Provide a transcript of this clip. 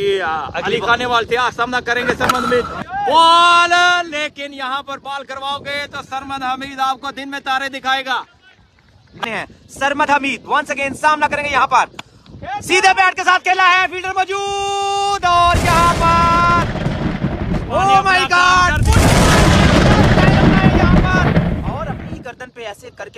कि अली खानेवाल से सामना करेंगे सरमंद में। बॉल लेकिन यहाँ पर बॉल करवाओगे तो सरमंद हमीद आपको दिन में तारे दिखाएगा। सरमद हमीद वंस अगेन सामना करेंगे यहाँ पर। सीधे बैट के साथ खेला है फील्डर मौजूद और यहाँ पर। ओ माय गॉड और अपनी गर्दन पे ऐसे करके